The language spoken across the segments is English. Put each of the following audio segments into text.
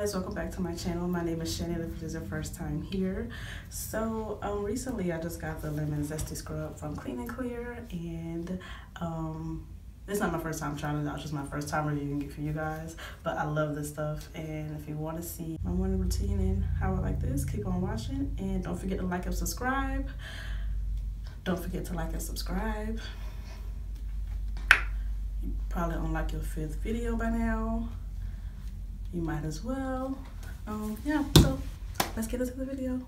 guys welcome back to my channel. My name is shannon if it is your first time here. So um recently i just got the lemon zesty scrub from clean and clear and um it's not my first time trying it out it's just my first time reviewing it for you guys but i love this stuff and if you want to see my morning routine and how i like this keep on watching and don't forget to like and subscribe. Don't forget to like and subscribe. You probably on like your fifth video by now you might as well. Um, yeah, so let's get into the video.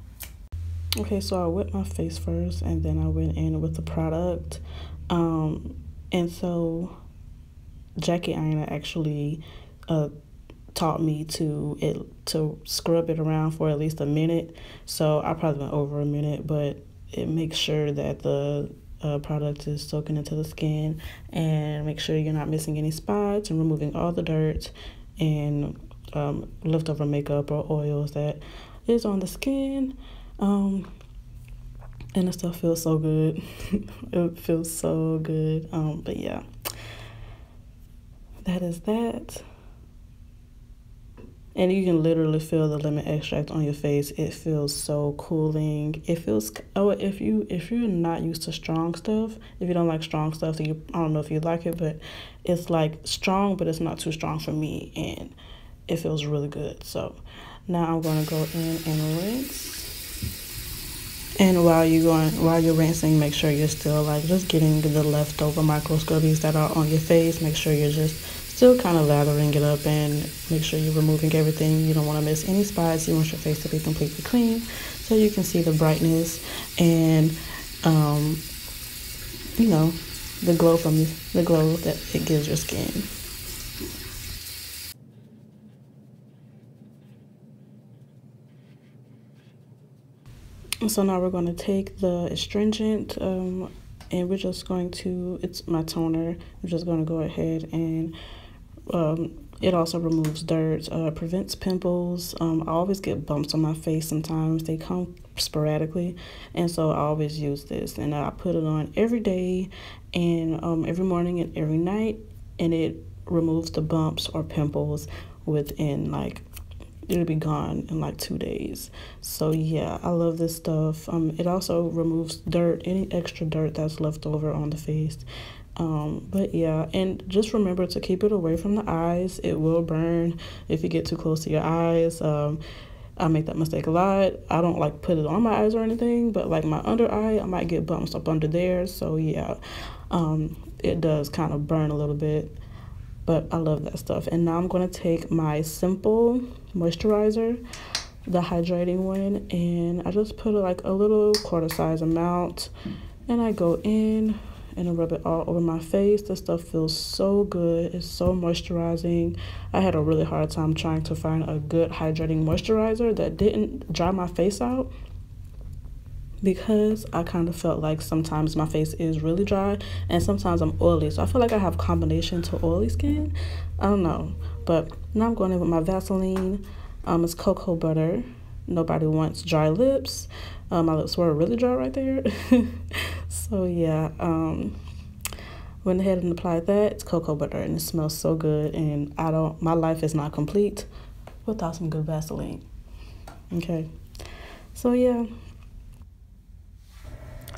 Okay, so I wet my face first and then I went in with the product. Um, and so Jackie Aina actually uh, taught me to it to scrub it around for at least a minute. So I probably went over a minute, but it makes sure that the uh, product is soaking into the skin and make sure you're not missing any spots and removing all the dirt and um, leftover makeup or oils that is on the skin. Um, and the stuff feels so good. it feels so good. Um, but yeah, that is that. And you can literally feel the lemon extract on your face. It feels so cooling. It feels oh if you if you're not used to strong stuff, if you don't like strong stuff, then you I don't know if you like it, but it's like strong, but it's not too strong for me. And it feels really good. So now I'm going to go in and rinse. And while you're going, while you're rinsing, make sure you're still like just getting the leftover micro scrubbies that are on your face. Make sure you're just still kind of lathering it up and make sure you're removing everything. You don't want to miss any spots. You want your face to be completely clean so you can see the brightness and, um, you know, the glow from the glow that it gives your skin. So now we're going to take the astringent um, and we're just going to, it's my toner, I'm just going to go ahead and um, it also removes dirt, uh, prevents pimples. Um, I always get bumps on my face sometimes. They come sporadically. And so I always use this. And I put it on every day and um, every morning and every night. And it removes the bumps or pimples within like it'll be gone in like two days. So yeah i love this stuff. Um it also removes dirt any extra dirt that's left over on the face. Um but yeah and just remember to keep it away from the eyes. It will burn if you get too close to your eyes. Um I make that mistake a lot. I don't like put it on my eyes or anything, but like my under eye, I might get bumps up under there. So yeah, um, it does kind of burn a little bit but I love that stuff. And now I'm going to take my Simple moisturizer, the hydrating one, and I just put like a little quarter size amount and I go in and I rub it all over my face. This stuff feels so good. It's so moisturizing. I had a really hard time trying to find a good hydrating moisturizer that didn't dry my face out because I kind of felt like sometimes my face is really dry and sometimes I'm oily. So I feel like I have combination to oily skin. I don't know. But now I'm going in with my Vaseline. Um, it's cocoa butter. Nobody wants dry lips. Um, my lips were really dry right there. so yeah, um, went ahead and applied that. It's cocoa butter and it smells so good. And I don't, my life is not complete without some good Vaseline. Okay. So yeah.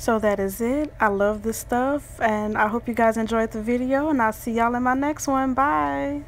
So that is it. I love this stuff and I hope you guys enjoyed the video and I'll see y'all in my next one. Bye.